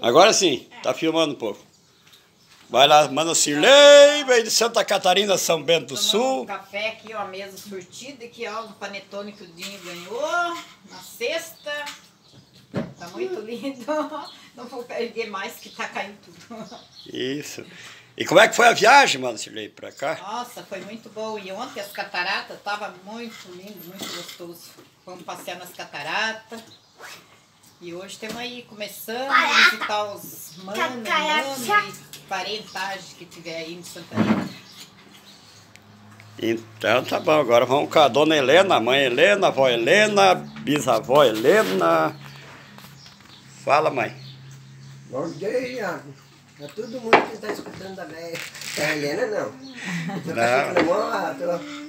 Agora sim, tá filmando um pouco. Vai lá, mano Cirlei, veio de Santa Catarina, São Bento do Sul. um café aqui, ó, a mesa surtida aqui, ó, o panetone que o Dinho ganhou na sexta. Tá muito lindo. Não vou perder mais que tá caindo tudo. Isso. E como é que foi a viagem, mano Cirlei, pra cá? Nossa, foi muito bom. E ontem as cataratas tava muito lindo, muito gostoso. Vamos passear nas cataratas. E hoje estamos aí começando a visitar os manos, mano e parentagem que tiver aí em Santa Rita. Então tá bom, agora vamos com a dona Helena, a mãe Helena, a avó Helena, bisavó Helena. Fala, mãe. Bom dia, é todo mundo que está escutando a velha. É a Helena, não. Não.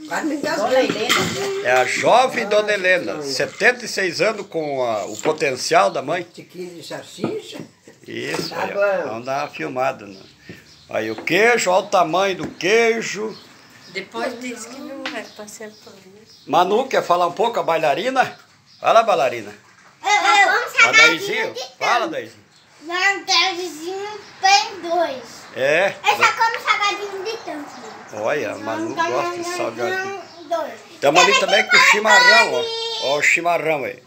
Dona. Helena, É a jovem dona Helena, 76 anos com a- o potencial da mãe. Tiquinho de salsicha. Isso, Tá aí, vamos dar uma filmada. Né? Aí o queijo, olha o tamanho do queijo. Depois disse que não vai passar por isso. Manu, quer falar um pouco, a bailarina? Fala, bailarina. Vamos A Daizinho, fala, Daizinho. Salgadinho tem dois. É, Eu só como salgadinho de tanto. olha, a Manu gosta de salgadinho. Dois. Estamos ali também com o chimarrão, ó. Ó o chimarrão aí.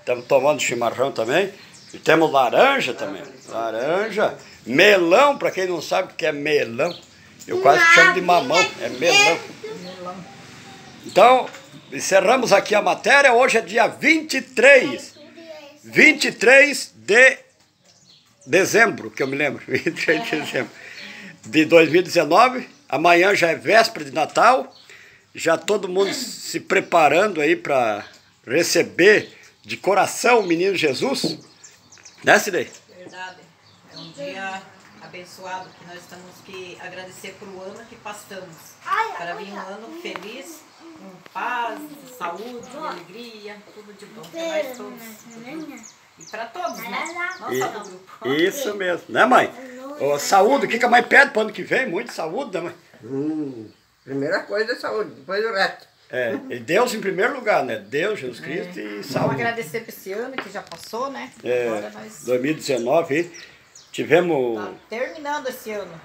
Estamos tomando chimarrão também. E temos laranja também. Laranja. Melão, para quem não sabe o que é melão. Eu quase chamo de mamão. É melão. Então, encerramos aqui a matéria. Hoje é dia 23. 23 de dezembro, que eu me lembro. 23 de dezembro de 2019. Amanhã já é véspera de Natal. Já todo mundo se preparando aí para receber de coração o menino Jesus. Né, Sidney? verdade. É um dia abençoado que nós temos que agradecer por o ano que passamos. Para vir um ano feliz, com paz, saúde, alegria, tudo de bom para nós todos. Para todos, né? Não só do grupo. Isso mesmo, né, mãe? Ô, saúde, o que que a mãe pede para ano que vem? Muito saúde, né, mãe? Hum, primeira coisa é saúde, depois o resto. É, e Deus em primeiro lugar, né? Deus, Jesus Cristo e Vamos saúde. agradecer por esse ano que já passou, né? É, Agora nós 2019 aí, tivemos, tá terminando esse ano.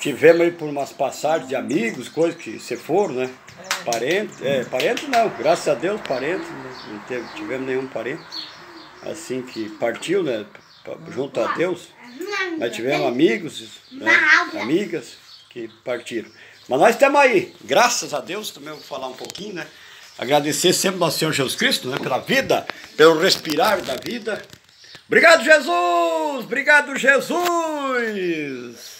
tivemos aí por umas passagens de amigos, coisas que se foram, né? Parente, é, parente não, graças a Deus, parente, né? não teve, tivemos nenhum parente, assim que partiu, né? Junto a Deus. Nós tivemos amigos, né, amigas que partiram. Mas nós estamos aí, graças a Deus, também vou falar um pouquinho, né? Agradecer sempre ao Senhor Jesus Cristo, né? Pela vida, pelo respirar da vida. Obrigado, Jesus! Obrigado, Jesus!